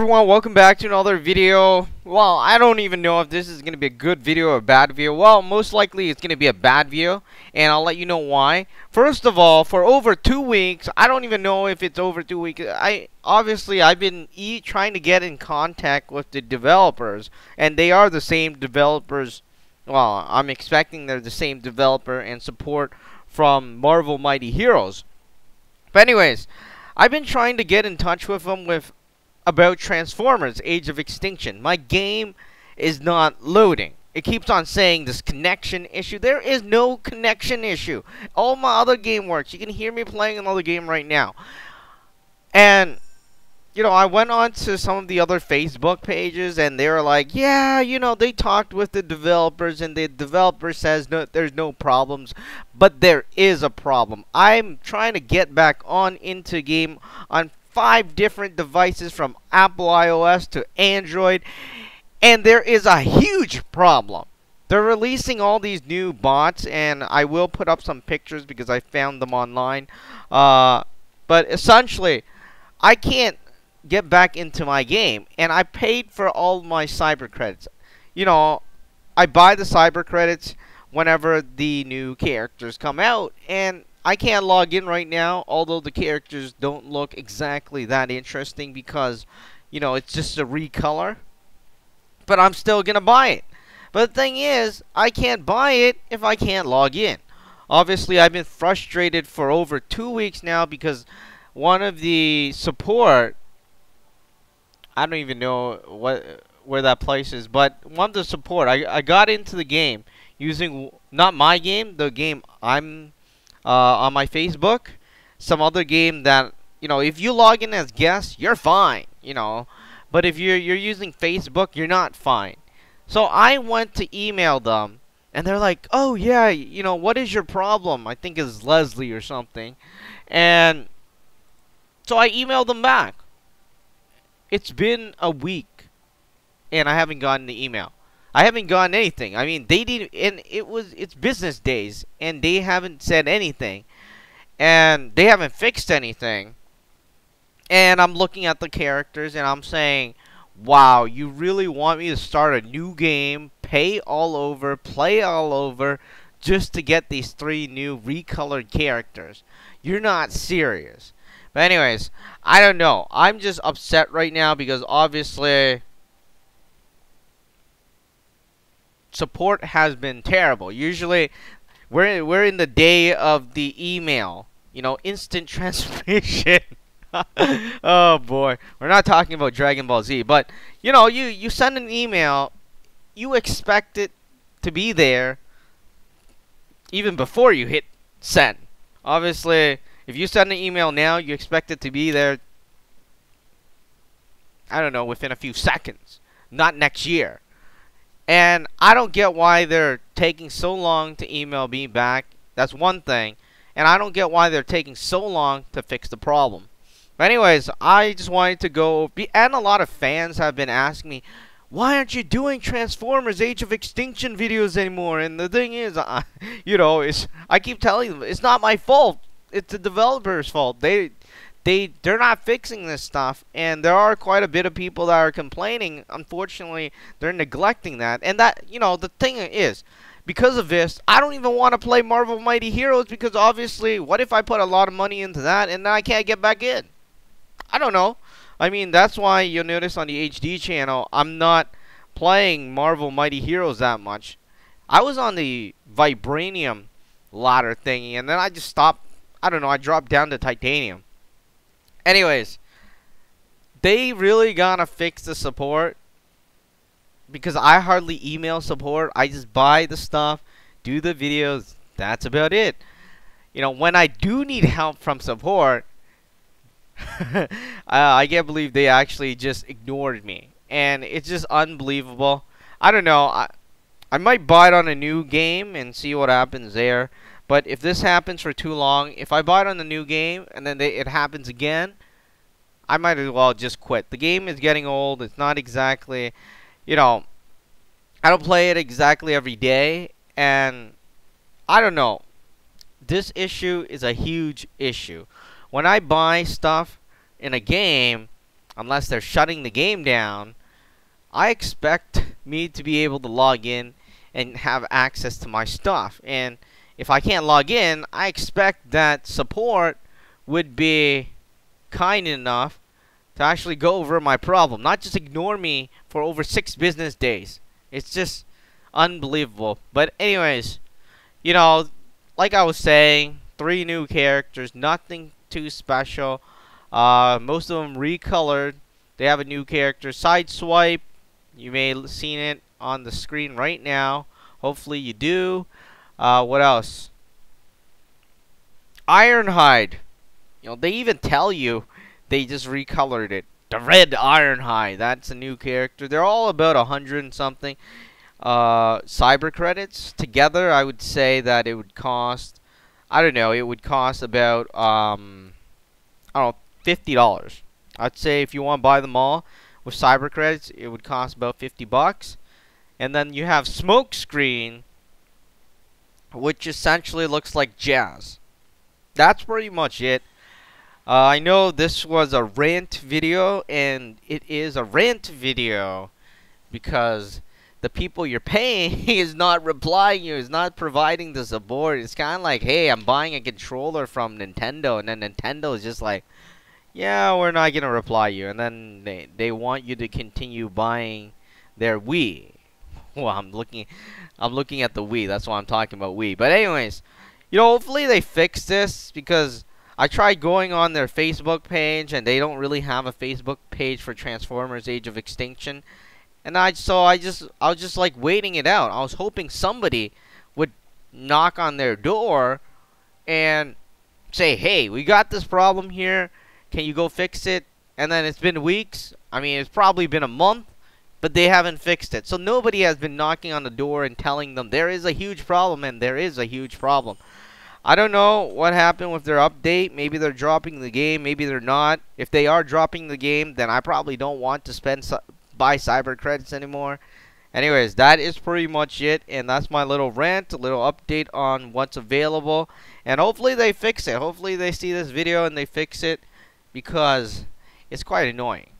everyone, welcome back to another video. Well, I don't even know if this is going to be a good video or a bad video. Well, most likely it's going to be a bad video, and I'll let you know why. First of all, for over two weeks, I don't even know if it's over two weeks. I Obviously, I've been e trying to get in contact with the developers, and they are the same developers. Well, I'm expecting they're the same developer and support from Marvel Mighty Heroes. But anyways, I've been trying to get in touch with them with about Transformers Age of Extinction. My game is not loading. It keeps on saying this connection issue. There is no connection issue. All my other game works. You can hear me playing another game right now. And you know, I went on to some of the other Facebook pages and they were like, yeah, you know, they talked with the developers and the developer says no, there's no problems. But there is a problem. I'm trying to get back on into game on five different devices from Apple iOS to Android, and there is a huge problem. They're releasing all these new bots, and I will put up some pictures because I found them online. Uh, but essentially, I can't get back into my game, and I paid for all my cyber credits. You know, I buy the cyber credits whenever the new characters come out, and I can't log in right now, although the characters don't look exactly that interesting because, you know, it's just a recolor. But I'm still going to buy it. But the thing is, I can't buy it if I can't log in. Obviously, I've been frustrated for over two weeks now because one of the support, I don't even know what where that place is, but one of the support, I, I got into the game using, not my game, the game I'm uh, on my Facebook. Some other game that you know, if you log in as guest, you're fine. You know, but if you're you're using Facebook, you're not fine. So I went to email them, and they're like, "Oh yeah, you know, what is your problem?" I think it's Leslie or something, and so I emailed them back. It's been a week, and I haven't gotten the email. I haven't gotten anything. I mean, they didn't, and it was it's business days, and they haven't said anything, and they haven't fixed anything. And I'm looking at the characters, and I'm saying, "Wow, you really want me to start a new game, pay all over, play all over, just to get these three new recolored characters? You're not serious." But anyways, I don't know. I'm just upset right now because obviously support has been terrible. Usually, we're we're in the day of the email. You know, instant transmission. oh boy, we're not talking about Dragon Ball Z, but you know, you you send an email, you expect it to be there even before you hit send. Obviously, if you send an email now, you expect it to be there. I don't know, within a few seconds, not next year. And I don't get why they're taking so long to email me back. That's one thing. And I don't get why they're taking so long to fix the problem. But anyways, I just wanted to go... And a lot of fans have been asking me, why aren't you doing Transformers Age of Extinction videos anymore? And the thing is, I, you know, it's I keep telling them, it's not my fault. It's the developer's fault. They they they're not fixing this stuff and there are quite a bit of people that are complaining. Unfortunately they're neglecting that. And that you know the thing is because of this I don't even want to play Marvel Mighty Heroes because obviously what if I put a lot of money into that and then I can't get back in? I don't know. I mean that's why you'll notice on the HD channel I'm not playing Marvel Mighty Heroes that much. I was on the Vibranium ladder thingy and then I just stopped I don't know I dropped down to Titanium Anyways, they really gotta fix the support because I hardly email support. I just buy the stuff, do the videos. That's about it. You know, when I do need help from support, uh, I can't believe they actually just ignored me. And it's just unbelievable. I don't know. I, I might buy it on a new game and see what happens there. But if this happens for too long, if I buy it on the new game and then they, it happens again, I might as well just quit. The game is getting old. It's not exactly, you know, I don't play it exactly every day. And I don't know. This issue is a huge issue. When I buy stuff in a game, unless they're shutting the game down, I expect me to be able to log in and have access to my stuff. And if I can't log in, I expect that support would be kind enough to actually go over my problem, not just ignore me for over six business days. It's just unbelievable. But anyways, you know, like I was saying, three new characters, nothing too special. Uh, most of them recolored. They have a new character, Sideswipe. You may have seen it on the screen right now. Hopefully you do. Uh, what else? Ironhide. You know, they even tell you they just recolored it. The red Ironhide. That's a new character. They're all about a hundred and something. Uh, cyber credits together, I would say that it would cost. I don't know. It would cost about um, I don't know, fifty dollars. I'd say if you want to buy them all with cyber credits, it would cost about fifty bucks. And then you have Smokescreen, which essentially looks like Jazz. That's pretty much it. Uh, I know this was a rant video, and it is a rant video because the people you're paying is not replying you, is not providing the support. It's kind of like, hey, I'm buying a controller from Nintendo, and then Nintendo is just like, yeah, we're not going to reply you. And then they, they want you to continue buying their Wii. Well, I'm looking, I'm looking at the Wii. That's why I'm talking about Wii. But anyways, you know, hopefully they fix this because I tried going on their Facebook page and they don't really have a Facebook page for Transformers Age of Extinction. And I so I just I was just like waiting it out. I was hoping somebody would knock on their door and say, "Hey, we got this problem here. Can you go fix it?" And then it's been weeks. I mean, it's probably been a month, but they haven't fixed it. So nobody has been knocking on the door and telling them there is a huge problem and there is a huge problem. I don't know what happened with their update. Maybe they're dropping the game. Maybe they're not. If they are dropping the game, then I probably don't want to spend buy cyber credits anymore. Anyways, that is pretty much it. And that's my little rant, a little update on what's available. And hopefully they fix it. Hopefully they see this video and they fix it because it's quite annoying.